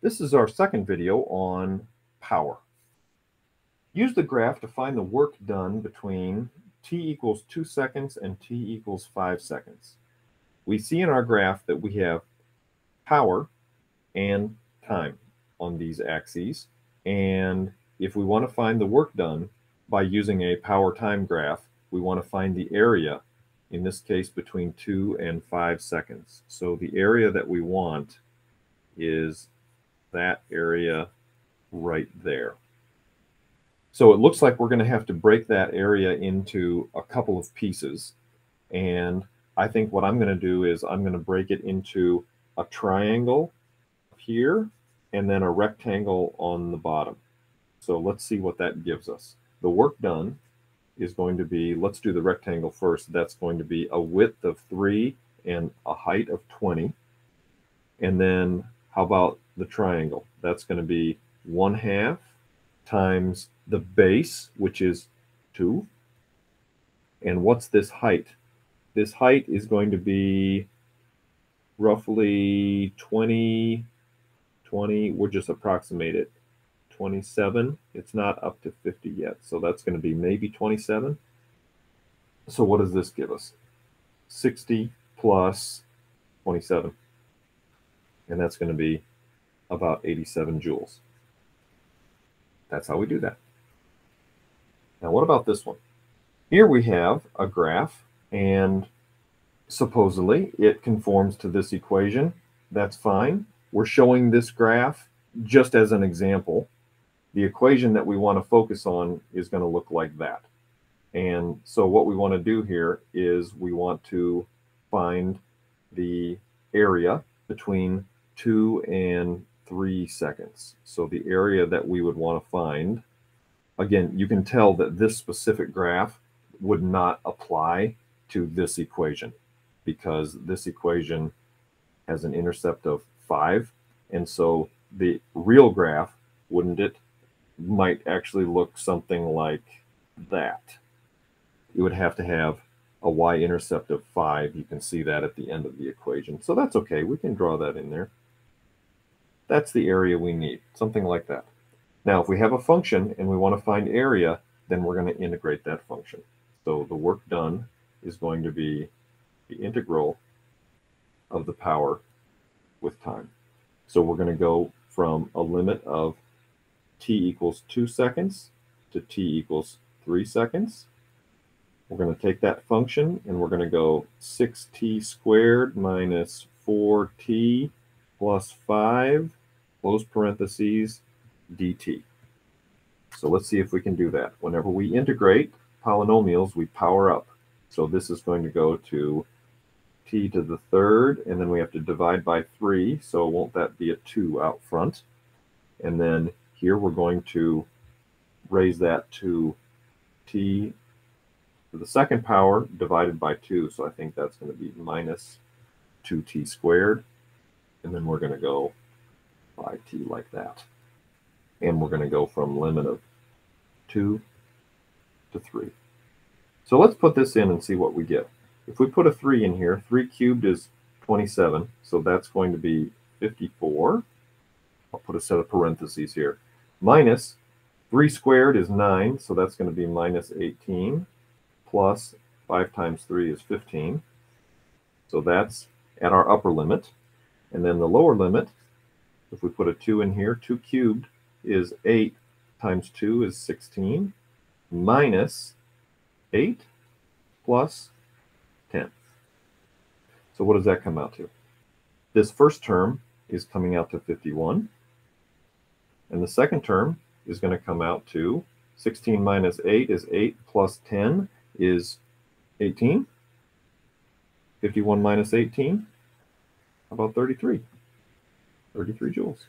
This is our second video on power. Use the graph to find the work done between t equals 2 seconds and t equals 5 seconds. We see in our graph that we have power and time on these axes. And if we want to find the work done by using a power time graph, we want to find the area, in this case between 2 and 5 seconds. So the area that we want is that area right there. So it looks like we're going to have to break that area into a couple of pieces. And I think what I'm going to do is I'm going to break it into a triangle here and then a rectangle on the bottom. So let's see what that gives us. The work done is going to be, let's do the rectangle first. That's going to be a width of 3 and a height of 20. And then how about the triangle? That's going to be 1 half times the base, which is 2. And what's this height? This height is going to be roughly 20, 20, we'll just approximate it, 27. It's not up to 50 yet, so that's going to be maybe 27. So what does this give us? 60 plus 27. And that's going to be about 87 joules. That's how we do that. Now, what about this one? Here we have a graph, and supposedly it conforms to this equation. That's fine. We're showing this graph just as an example. The equation that we want to focus on is going to look like that. And so what we want to do here is we want to find the area between 2 and 3 seconds. So the area that we would want to find, again, you can tell that this specific graph would not apply to this equation because this equation has an intercept of 5. And so the real graph, wouldn't it, might actually look something like that. You would have to have a y-intercept of 5. You can see that at the end of the equation. So that's okay. We can draw that in there. That's the area we need, something like that. Now, if we have a function and we want to find area, then we're going to integrate that function. So the work done is going to be the integral of the power with time. So we're going to go from a limit of t equals 2 seconds to t equals 3 seconds. We're going to take that function and we're going to go 6t squared minus 4t plus 5 close parentheses, dt. So let's see if we can do that. Whenever we integrate polynomials, we power up. So this is going to go to t to the third, and then we have to divide by 3, so won't that be a 2 out front? And then here we're going to raise that to t to the second power divided by 2, so I think that's going to be minus 2t squared. And then we're going to go by t like that. And we're going to go from limit of 2 to 3. So let's put this in and see what we get. If we put a 3 in here, 3 cubed is 27, so that's going to be 54. I'll put a set of parentheses here. Minus 3 squared is 9, so that's going to be minus 18, plus 5 times 3 is 15. So that's at our upper limit. And then the lower limit if we put a 2 in here, 2 cubed is 8 times 2 is 16 minus 8 plus 10. So what does that come out to? This first term is coming out to 51. And the second term is going to come out to 16 minus 8 is 8 plus 10 is 18. 51 minus 18, about 33. 33 joules.